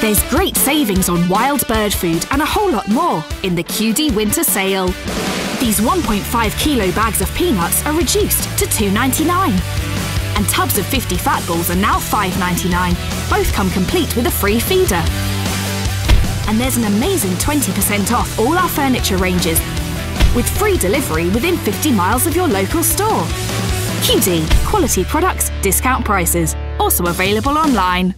There's great savings on wild bird food and a whole lot more in the QD Winter Sale. These 1.5 kilo bags of peanuts are reduced to $2.99. And tubs of 50 fat balls are now $5.99. Both come complete with a free feeder. And there's an amazing 20% off all our furniture ranges with free delivery within 50 miles of your local store. QD, quality products, discount prices. Also available online.